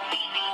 Bye.